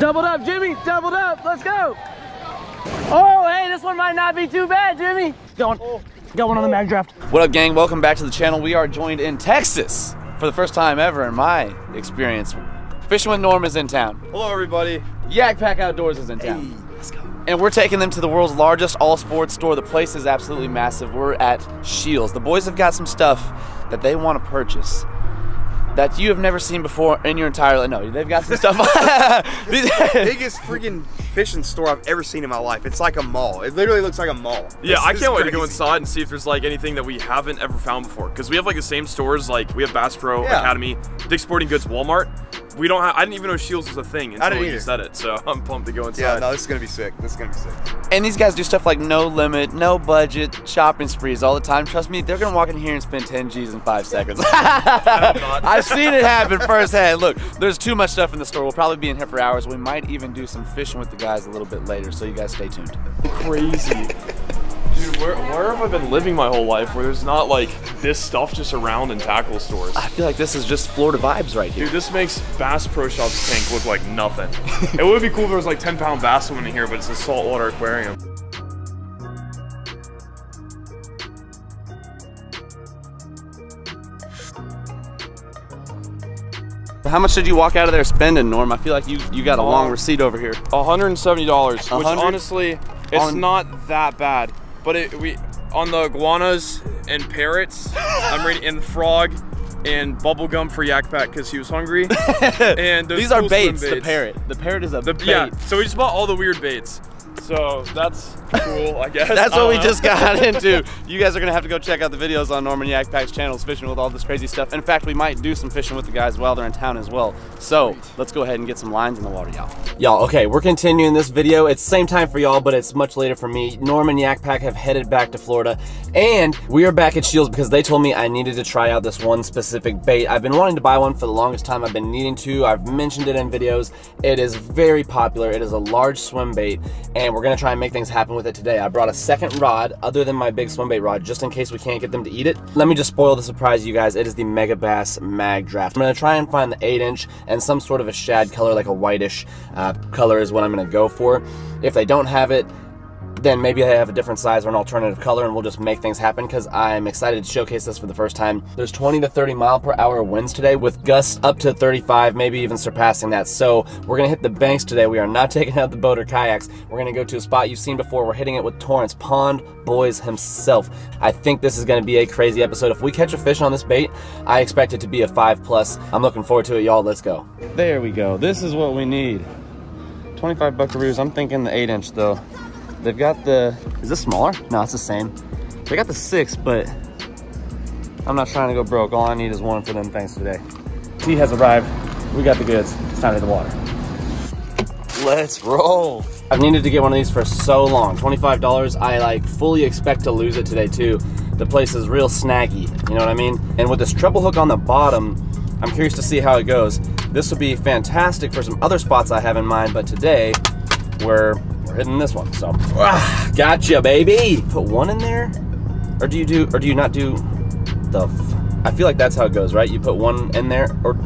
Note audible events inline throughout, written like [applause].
Doubled up, Jimmy, doubled up, let's go. Oh, hey, this one might not be too bad, Jimmy. Going, going on the mag draft. What up, gang? Welcome back to the channel. We are joined in Texas for the first time ever in my experience. Fishing with Norm is in town. Hello, everybody. YakPak Outdoors is in town. Hey, let's go. And we're taking them to the world's largest all sports store. The place is absolutely massive. We're at Scheels. The boys have got some stuff that they want to purchase that you have never seen before in your entire life. No, they've got some stuff. [laughs] [laughs] These- Biggest freaking fishing store I've ever seen in my life. It's like a mall. It literally looks like a mall. Yeah, This I can't wait to go inside and see if there's like anything that we haven't ever found before. Because we have like the same stores, like we have Bass Pro Yeah. Academy, Dick's Sporting Goods, Walmart. We don't have. I didn't even know Scheels was a thing I until didn't you either. said it. So [laughs] I'm pumped to go inside. Yeah, no, this is gonna be sick. This is gonna be sick. and these guys do stuff like no limit, no budget, shopping sprees all the time. Trust me, they're gonna walk in here and spend 10 G's in five seconds. [laughs] [laughs] I've seen it happen firsthand. Look, there's too much stuff in the store. We'll probably be in here for hours. We might even do some fishing with the guys a little bit later, so you guys stay tuned. Crazy. Dude, where, where have I been living my whole life where there's not like this stuff just around in tackle stores? I feel like this is just Florida vibes right here. Dude, this makes Bass Pro Shop's tank look like nothing. [laughs] it would be cool if there was like 10 pound bass swimming in here, but it's a saltwater aquarium. How much did you walk out of there spending, Norm? I feel like you, you got a long Um, receipt over here. $170, which 100? honestly, it's On- not that bad. But it, we on the iguanas and parrots, I'm reading and frog and bubble gum for YakPak because he was hungry. [laughs] and those These are cool swim baits, the parrot. The parrot is a The- bait. yeah, so we just bought all the weird baits. So that's cool, I guess. [laughs] That's what we know. just uh-huh. got into. [laughs] You guys are gonna have to go check out the videos on Norman YakPak's channels, fishing with all this crazy stuff. In fact, we might do some fishing with the guys while they're in town as well. So let's go ahead and get some lines in the water, y'all. Y'all, okay, we're continuing this video. It's same time for y'all, but it's much later for me. Norman YakPak have headed back to Florida, and we are back at Scheels because they told me I needed to try out this one specific bait. I've been wanting to buy one for the longest time. I've been needing to. I've mentioned it in videos. It is very popular. It is a large swim bait, and we're gonna try and make things happen with it today. I brought a second rod other than my big swim bait rod just in case we can't get them to eat it. Let me just spoil the surprise, you guys. It is the Megabass Mag Draft. I'm gonna try and find the 8 inch and some sort of a shad color, like a whitish uh, color, is what I'm gonna go for. If they don't have it, then maybe they have a different size or an alternative color and we'll just make things happen because I'm excited to showcase this for the first time. There's 20 to 30 mile per hour winds today with gusts up to 35, maybe even surpassing that. So we're gonna hit the banks today. We are not [laughs] taking out the boat or kayaks. We're gonna go to a spot you've seen before. We're hitting it with Torrance Pond Boys himself. I think this is gonna be a crazy episode. If we catch a fish on this bait, I expect it to be a five plus. I'm looking forward to it, y'all. Let's go. There we go. This is what we need. 25 buckaroos. I'm thinking the 8 inch though. They've got the, is this smaller? No, it's the same. They got the 6, but I'm not trying to go broke. All I need is one for them thanks today. Tea has arrived. We got the goods. It's time to the water. Let's roll. I've needed to get one of these for so long. $25. I like fully expect to lose it today too. The place is real snaggy, you know what I mean? And with this treble hook on the bottom, I'm curious to see how it goes. This would be fantastic for some other spots I have in mind, but today we're, hitting this one. So, ah, gotcha, baby. Put one in there, or do you do, or do you not do the? I feel like that's how it goes, right? You put one in there, or,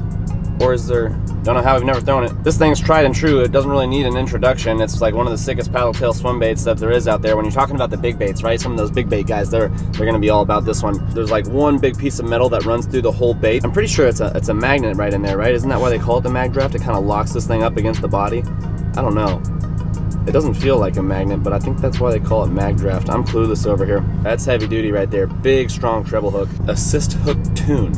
or is there? Don't know how I've never thrown it. This thing's tried and true. It doesn't really need an introduction. It's like one of the sickest paddle tail swim baits that there is out there. When you're talking about the big baits, right? Some of those big bait guys, they're they're gonna be all about this one. There's like one big piece of metal that runs through the whole bait. I'm pretty sure it's a it's a magnet right in there, right? Isn't that why they call it the mag draft? It kind of locks this thing up against the body. I don't know. It doesn't feel like a magnet, but I think that's why they call it mag draft. I'm clueless over here. That's heavy duty right there. Big, strong treble hook. Assist hook tune.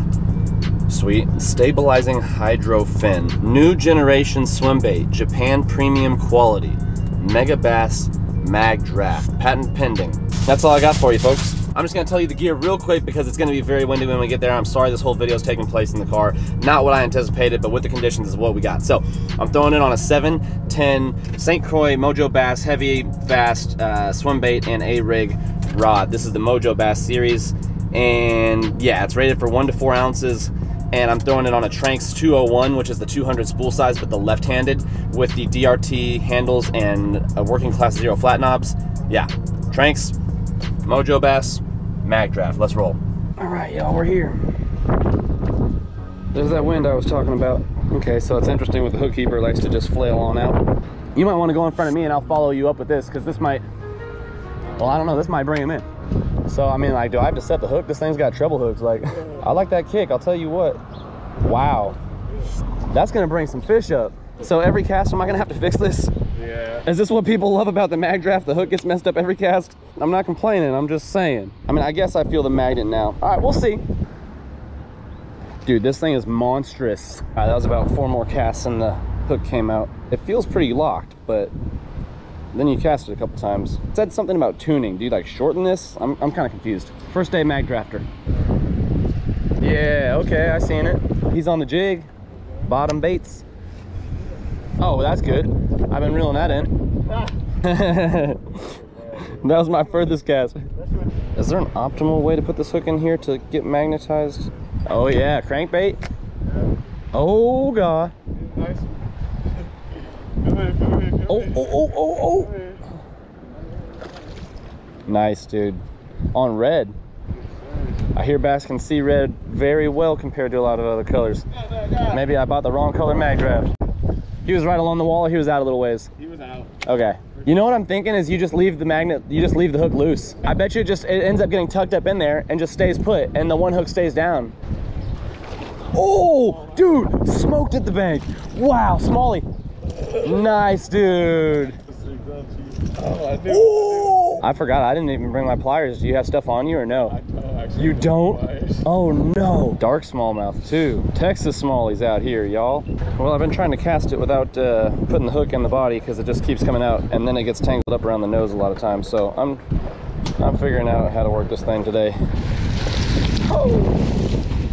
Sweet. Stabilizing hydro fin. New generation swim bait. Japan premium quality. Megabass Mag Draft. Patent pending. That's all I got for you, folks. I'm just gonna tell you the gear real quick because it's gonna be very windy when we get there. I'm sorry this whole video is taking place in the car. Not what I anticipated, but with the conditions is what we got. So I'm throwing it on a 710 St. Croix Mojo Bass Heavy Fast uh, Swim Bait and a rig rod. This is the Mojo Bass series. And yeah, it's rated for one to four ounces and I'm throwing it on a TranX 201, which is the 200 spool size, but the left-handed with the DRT handles and a working class zero flat knobs. Yeah, TranX, Mojo Bass, Mag Draft. Let's roll. All right, y'all, we're here. There's that wind I was talking about. Okay, so it's interesting with the hook keeper likes to just flail on out. You might want to go in front of me and I'll follow you up with this because this might, well, I don't know, this might bring him in. So, I mean, like, do I have to set the hook? This thing's got treble hooks. Like, [laughs] I like that kick, I'll tell you what. Wow. That's gonna bring some fish up. So every cast, am I gonna have to fix this? Yeah. Is this what people love about the mag draft? The hook gets messed up every cast? I'm not complaining, I'm just saying. I mean, I guess I feel the magnet now. All right, we'll see. Dude, this thing is monstrous. All right, that was about four more casts and the hook came out. It feels pretty locked, but then you cast it a couple times. It said something about tuning. Do you like shorten this? I'm, I'm kind of confused. First day mag drafter. Yeah, okay, I seen it. He's on the jig. Bottom baits. Oh, that's good. I've been reeling that in. that was my furthest cast. Is there an optimal way to put this hook in here to get magnetized? Oh yeah, crankbait. Oh god. Nice. Oh, oh, oh, oh, oh. Nice, dude. On red. I hear bass can see red very well compared to a lot of other colors. Maybe I bought the wrong color mag draft. He was right along the wall or he was out a little ways? He was out. Okay. You know what I'm thinking is you just leave the magnet, you just leave the hook loose. I bet you it just, it ends up getting tucked up in there and just stays put and the one hook stays down. Oh, dude, smoked at the bank. Wow, Smalley. Nice, dude. Oh, I. Oh, I forgot, I didn't even bring my pliers. Do you have stuff on you or no? You don't? Oh no. Dark smallmouth too. Texas smallies out here, y'all. Well, I've been trying to cast it without uh, putting the hook in the body because it just keeps coming out and then it gets tangled up around the nose a lot of times. So I'm I'm figuring out how to work this thing today. Oh.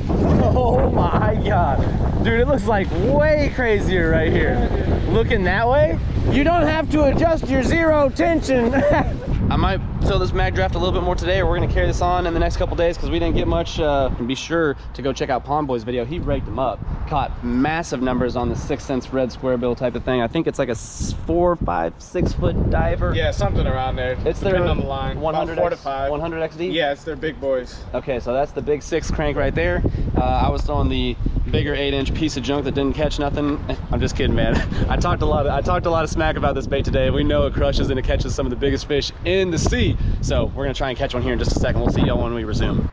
[laughs] Oh my god. Dude, it looks like way crazier right here. Looking that way? You don't have to adjust your zero tension. [laughs] I might fill this mag draft a little bit more today or we're gonna carry this on in the next couple days because we didn't get much. Uh, be sure to go check out Pond Boy's video. He raked them up. Caught massive numbers on the 6th Sense red square bill type of thing. I think it's like a four, five, six foot diver. Yeah, something around there. It's their on the line. 100 About four to five. 100 XD? Yeah, it's their big boys. Okay, so that's the big six crank right there. Uh, I was throwing the bigger eight inch piece of junk that didn't catch nothing. [laughs] I'm just kidding, man. [laughs] I talked a lot. Of, I talked a lot of smack about this bait today. We know it crushes and it catches some of the biggest fish in the sea. So we're gonna try and catch one here in just a second. We'll see y'all when we resume.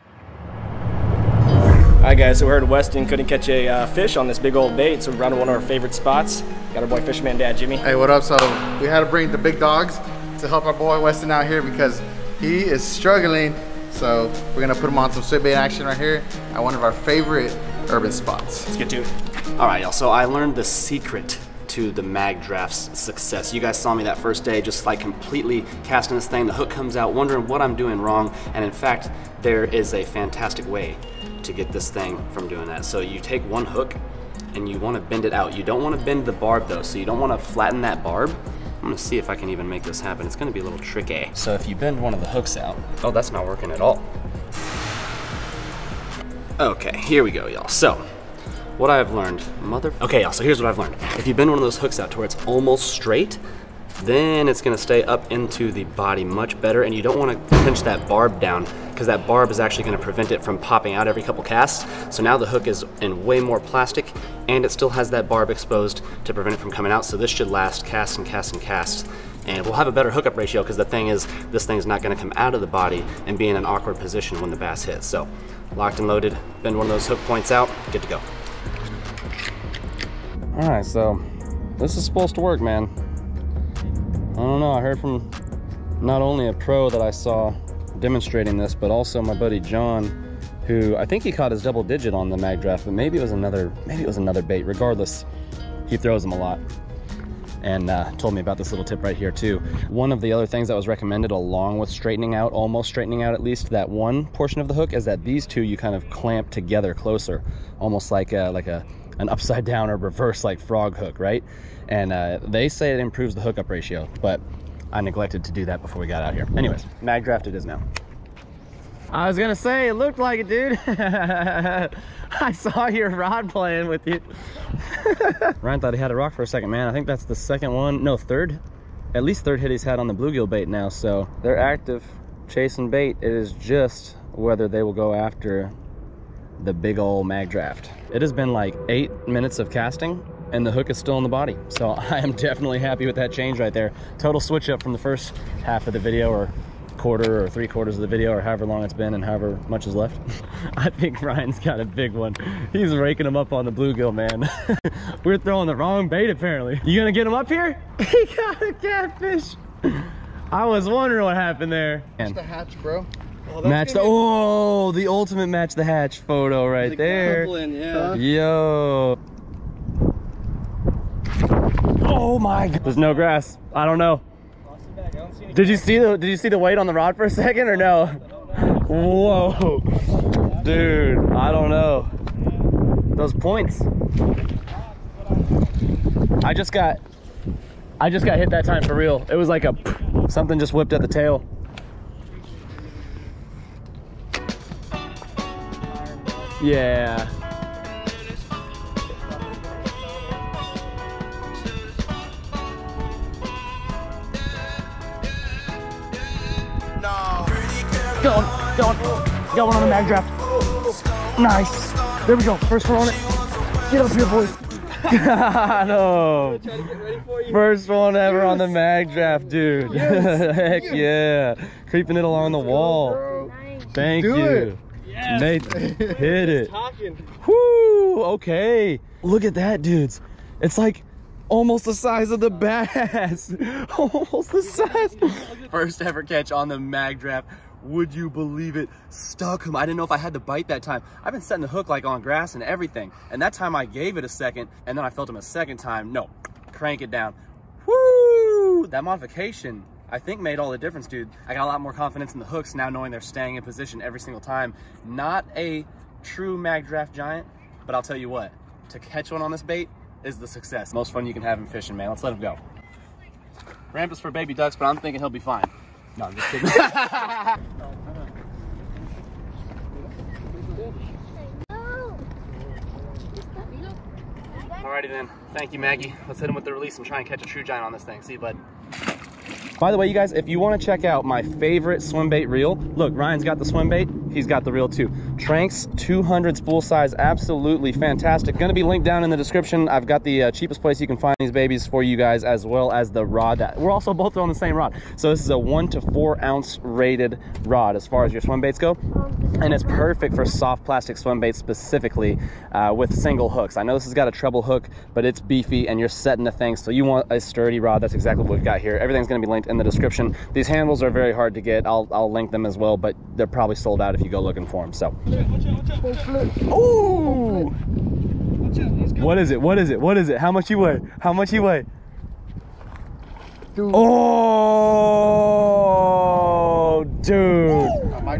All right, guys, so we heard Westin couldn't catch a uh, fish on this big old bait, so we're around to one of our favorite spots. Got our boy Fisherman Dad Jimmy. Hey, what up? So we had to bring the big dogs to help our boy Westin out here because he is struggling. So we're gonna put him on some swim bait action right here at one of our favorite urban spots. Let's get to it. All right, y'all. So I learned the secret to the mag draft's success. You guys saw me that first day, just like completely casting this thing. The hook comes out, wondering what I'm doing wrong. And in fact, there is a fantastic way to get this thing from doing that. So you take one hook and you want to bend it out. You don't want to bend the barb though, so you don't want to flatten that barb. I'm gonna see if I can even make this happen. It's gonna be a little tricky. So if you bend one of the hooks out, oh, that's not working at all. Okay, here we go, y'all. So, what I've learned, mother. Okay, y'all. So here's what I've learned. If you bend one of those hooks out to where it's almost straight, then it's gonna stay up into the body much better, and you don't want to pinch that barb down because that barb is actually gonna prevent it from popping out every couple casts. So now the hook is in way more plastic, and it still has that barb exposed to prevent it from coming out. So this should last cast and cast and cast. And we'll have a better hookup ratio because the thing is, this thing's not gonna come out of the body and be in an awkward position when the bass hits. So, locked and loaded, bend one of those hook points out, good to go. All right, so this is supposed to work, man. I don't know, I heard from not only a pro that I saw demonstrating this, but also my buddy John, who I think he caught his double digit on the mag draft, but maybe it was another, maybe it was another bait. Regardless, he throws them a lot and uh, told me about this little tip right here too. One of the other things that was recommended along with straightening out, almost straightening out at least that one portion of the hook is that these two you kind of clamp together closer, almost like a, like a an upside down or reverse like frog hook, right? And uh, they say it improves the hookup ratio, but I neglected to do that before we got out here. Anyways, mag draft it is now. I was gonna say, it looked like it, dude. [laughs] I saw your rod playing with you. [laughs] Ryan thought he had a rock for a second, man. I think that's the second one, no, third, at least third hit he's had on the bluegill bait now. So they're active, chasing bait. It is just whether they will go after the big old mag draft. It has been like eight minutes of casting and the hook is still in the body. So [laughs] I am definitely happy with that change right there. Total switch up from the first half of the video or quarter or three quarters of the video or however long it's been and however much is left. [laughs] I think Ryan's got a big one. He's raking them up on the bluegill, man. [laughs] We're throwing the wrong bait apparently. You gonna get him up here? [laughs] he got a catfish. I was wondering what happened there. It's the hatch, bro. match the, oh, the ultimate match the hatch photo right there. yeah. Yo. Oh my god. There's no grass. I don't know. Did you see the did you see the weight on the rod for a second or no? Whoa. Dude, I don't know. Those points. I just got I just got hit that time for real. It was like a something just whipped at the tail. Yeah. Go on, go on. Got one on the mag draft. Nice. There we go. First one on it. Get up here, boys. [laughs] Got him. First one ever on the mag draft, dude. [laughs] Heck yeah. Creeping it along the wall. Thank Do you. it. Nate [laughs] hit it. Whoo, okay. Look at that, dudes. It's like almost the size of the bass. almost the size. First ever catch on the mag draft. Would you believe it? Stuck him. I didn't know if I had to bite that time. I've been setting the hook like on grass and everything. And that time I gave it a second and then I felt him a second time. No, crank it down. Woo! That modification, I think made all the difference, dude. I got a lot more confidence in the hooks now knowing they're staying in position every single time. Not a true mag draft giant, but I'll tell you what, to catch one on this bait is the success. Most fun you can have in fishing, man. Let's let him go. Ramp is for baby ducks, but I'm thinking he'll be fine. No, I'm just kidding. [laughs] Alrighty then. Thank you, Maggie. Let's hit him with the release and try and catch a true giant on this thing. See you, bud. By the way, you guys, if you want to check out my favorite swim bait reel, look, Ryan's got the swim bait. He's got the reel too. TranX 200 spool size, absolutely fantastic. Going to be linked down in the description. I've got the uh, cheapest place you can find these babies for you guys, as well as the rod. That, we're also both on the same rod. So this is a one to four ounce rated rod as far as your swim baits go. And it's perfect for soft plastic swim baits specifically uh, with single hooks. I know this has got a treble hook, but it's beefy and you're setting the thing. So you want a sturdy rod. That's exactly what we've got here. Everything's going to be linked in the description. These handles are very hard to get. I'll, I'll link them as well, but they're probably sold out if you go looking for them. So. Ooh! What is it? What is it? What is it? How much you weigh? How much you weigh? Dude. Oh, dude.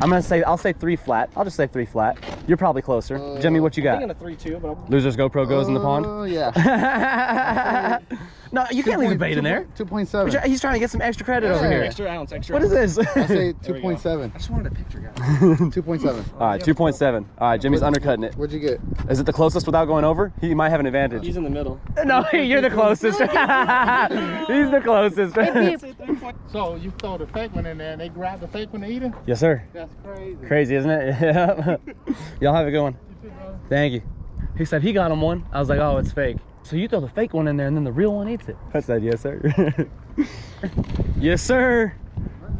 I'm gonna say, I'll say three flat. I'll just say three flat. You're probably closer. Uh, Jimmy, what you got? I'm thinking got? a 3-2, but I'm Losers GoPro goes in the pond? Oh, yeah. [laughs] no, you can't leave a bait in there. 2.7. He's trying to get some extra credit over here. extra ounce, extra What is ounce. this? I say [laughs] There we go. 2.7. I just wanted a picture, guys. [laughs] 2.7. All right, 2.7. All right, Jimmy's undercutting it. What'd you get? Is it the closest without going over? He might have an advantage. He's in the middle. No, you're the closest. He's the closest. So you throw the fake one in there and they grab the fake one to eat it? yes, sir. That's crazy. Crazy, isn't it? [laughs] Yeah. Y'all have a good one. Thank you. He said he got him one. I was like, oh, it's fake. So you throw the fake one in there and then the real one eats it. I said, yes, sir. [laughs] yes, sir.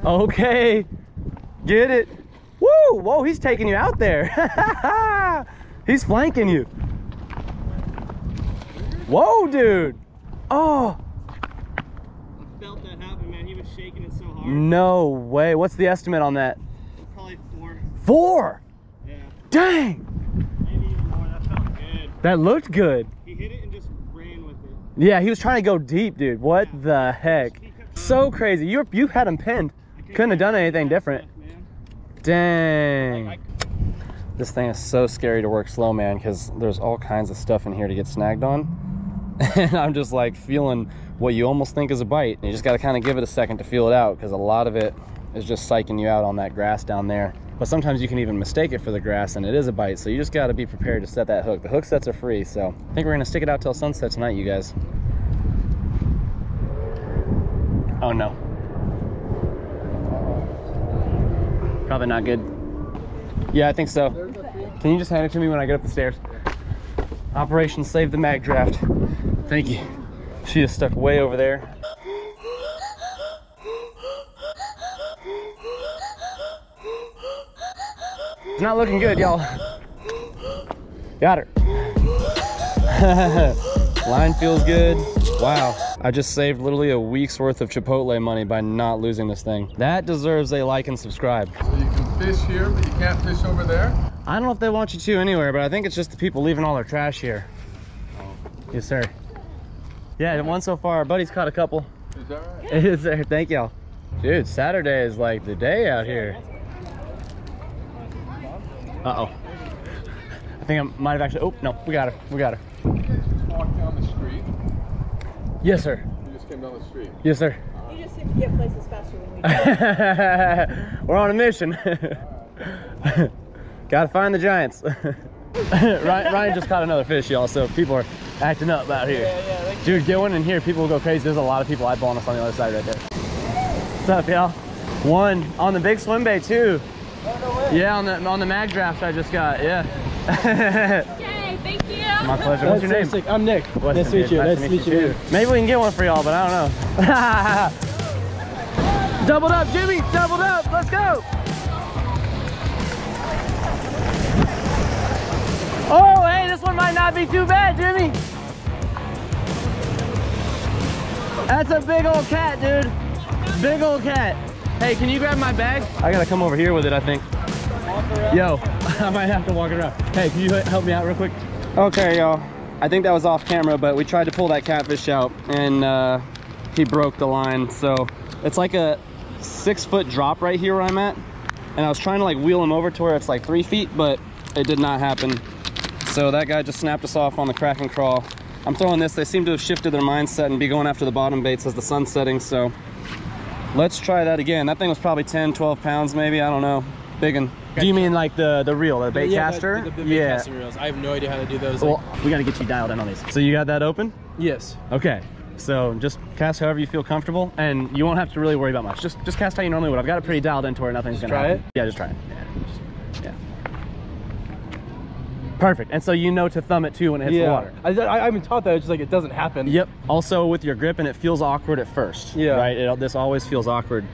Okay. Get it. Woo! Whoa, he's taking you out there. [laughs] he's flanking you. Whoa, dude. Oh, I Felt that happen, man. He was shaking it so hard. no way. What's the estimate on that? Four. Yeah. Dang. Maybe even more. That felt good. That looked good. He hit it and just ran with it. Yeah, he was trying to go deep, dude. What the heck? So crazy. You you had him pinned. Couldn't have done anything different. Dang. This thing is so scary to work slow, man, because there's all kinds of stuff in here to get snagged on. [laughs] And I'm just like feeling what you almost think is a bite. And you just got to kind of give it a second to feel it out because a lot of it is just psyching you out on that grass down there. But sometimes you can even mistake it for the grass and it is a bite. So you just got to be prepared to set that hook. The hook sets are free. So I think we're going to stick it out till sunset tonight, you guys. Oh no. Probably not good. Yeah, I think so. Can you just hand it to me when I get up the stairs? Operation Save the Mag Draft. Thank you. She is stuck way over there. It's not looking good, y'all. Got her. [laughs] Line feels good. Wow. I just saved literally a week's worth of Chipotle money by not losing this thing. That deserves a like and subscribe. So you can fish here, but you can't fish over there? I don't know if they want you to anywhere, but I think it's just the people leaving all their trash here. Oh. Yes, sir. Yeah, one so far. Our buddy's caught a couple. Is that right? [laughs] Yes, sir. Thank y'all. Dude, Saturday is like the day out here. Uh-oh. I think I might have actually, oh, no, we got her. We got her. Just walk down the street. Yes, sir. You just came down the street. Yes, sir. You just seem to get places faster than we do. [laughs] We're on a mission. [laughs] Gotta find the giants. [laughs] Ryan, Ryan just caught another fish, y'all, so people are acting up out here. Dude, get one in here. People will go crazy. There's a lot of people eyeballing us on the other side right there. What's up, y'all? One on the big swim bait, too. Yeah, on the on the mag draft I just got, yeah. [laughs] Yay, thank you. My pleasure. What's your name? Sick. I'm Nick. Westin, nice to meet you. Nice to meet you. too. Maybe we can get one for y'all, but I don't know. [laughs] doubled up, Jimmy. Doubled up. Let's go. Oh, hey, this one might not be too bad, Jimmy. That's a big old cat, dude. Big old cat. Hey, can you grab my bag? I gotta come over here with it, I think. Yo, [laughs] I might have to walk it around. Hey, can you help me out real quick? Okay, y'all. I think that was off camera, but we tried to pull that catfish out and uh, he broke the line. So it's like a six foot drop right here where I'm at. And I was trying to like wheel him over to where it's like three feet, but it did not happen. So that guy just snapped us off on the crack and crawl. I'm throwing this. They seem to have shifted their mindset and be going after the bottom baits as the sun's setting. So let's try that again. That thing was probably 10, 12 pounds maybe. I don't know. Big. Do you mean like the, the reel, the bait yeah, caster? The, the, the yeah. casting reels. I have no idea how to do those. Well, we got to get you dialed in on these. So you got that open? yes. Okay. So just cast however you feel comfortable, and you won't have to really worry about much. Just just cast how you normally would. I've got it pretty dialed into where nothing's gonna try happen. it? Yeah, just try it. Yeah. Just- yeah. Perfect. And so you know to thumb it too when it hits the water. I, I, I've been taught that. It's just like it doesn't happen. Yep. Also with your grip, and it feels awkward at first. Yeah. Right. It, this always feels awkward.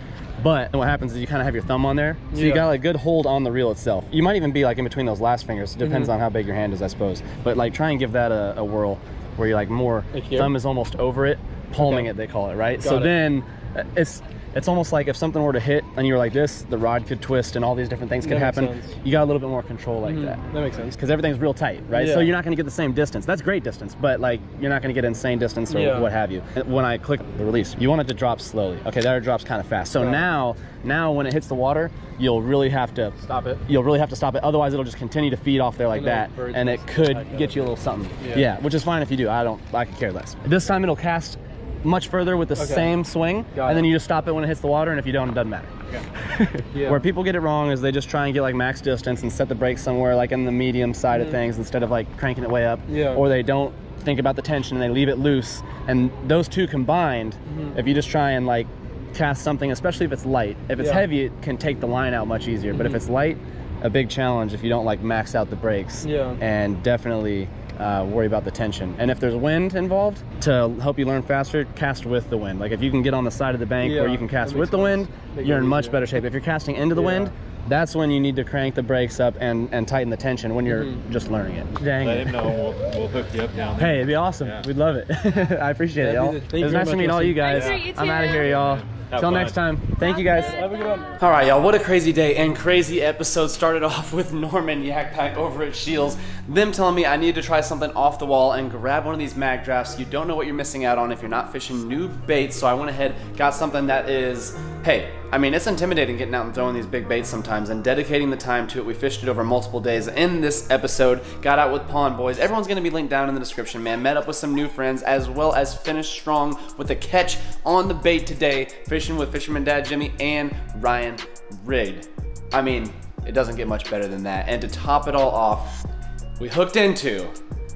But what happens is you kind of have your thumb on there, so you Yeah. got a good hold on the reel itself. You might even be like in between those last fingers. It depends Mm-hmm. on how big your hand is, I suppose. But like try and give that a, a whirl, where you're like more Like thumb is almost over it, palming Okay. it they call it, right? so it. then uh, it's it's almost like if something were to hit and you were like this, the rod could twist and all these different things could happen. sense. You got a little bit more control like mm-hmm. that That makes sense. because everything's real tight, right? Yeah. So you're not going to get the same distance. That's great distance, but like you're not going to get insane distance or Yeah. what have you. When I click the release, you want it to drop slowly. Okay, that drops kind of fast. So Right. now, now when it hits the water, you'll really have to Stop it. You'll really have to stop it. Otherwise, it'll just continue to feed off there like that, and and it could get you a little something. Yeah. Yeah, which is fine if you do. I don't. I could care less. This time it'll cast much further with the Okay. same swing, Got and then it. you just stop it when it hits the water, and if you don't, it doesn't matter. [laughs] Yeah. Where people get it wrong is they just try and get like max distance and set the brakes somewhere like in the medium side of things instead of like cranking it way up. Mm-hmm. Yeah. Or they don't think about the tension and they leave it loose. And those two combined, Mm-hmm. if you just try and like cast something, especially if it's light, if it's Yeah. Mm-hmm. heavy, it can take the line out much easier. But if it's light, a big challenge if you don't like max out the brakes. Yeah. And definitely uh, worry about the tension. And if there's wind involved, to help you learn faster, cast with the wind. Like if you can get on the side of the bank where Yeah, you can cast with the wind, you're in much better shape. If you're casting into the Yeah. wind, that's when you need to crank the brakes up and, and tighten the tension when you're Mm-hmm. just learning it. Dang Let it. him know. We'll, we'll hook you up down there. Hey, it'd be awesome. Yeah. We'd love it. [laughs] I appreciate it, Yeah, y'all. It was nice to meet all you guys. to meet you I'm out of here, y'all. Have Till next time. Thank you guys. Have a good one. All right, y'all. What a crazy day and crazy episode. Started off [laughs] with Norman YakPak over at Scheels. Them telling me I need to try something off the wall and grab one of these mag drafts. You don't know what you're missing out on if you're not fishing new baits. So I went ahead, got something that is, hey, I mean, it's intimidating getting out and throwing these big baits sometimes and dedicating the time to it. We fished it over multiple days in this episode. Got out with Pond Boys. Everyone's to be linked down in the description, man. Met up with some new friends as well as finished strong with a catch on the bait today. Fishing with Fisherman Dad Jimmy and Ryan Rigged. I mean, it doesn't get much better than that. And to top it all off, we hooked into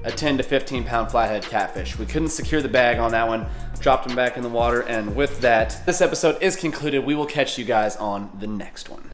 a 10 to 15 pound flathead catfish. We couldn't secure the bag on that one, dropped him back in the water, and with that, this episode is concluded. We will catch you guys on the next one.